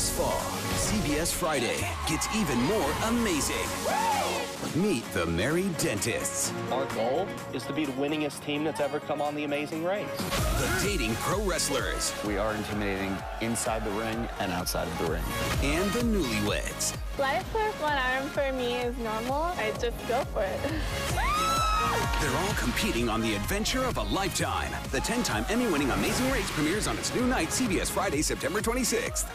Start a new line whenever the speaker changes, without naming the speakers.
This fall, CBS Friday gets even more amazing. Meet the Merry Dentists,
Our goal is to be the winningest team that's ever come on The Amazing Race.
the dating pro wrestlers,
We are intimidating inside the ring and outside of the ring.
and the newlyweds.
Life with one arm for me is normal. I just go for it.
They're all competing on the adventure of a lifetime. The 10 time Emmy winning Amazing Race premieres on its new night, CBS Friday, September 26th.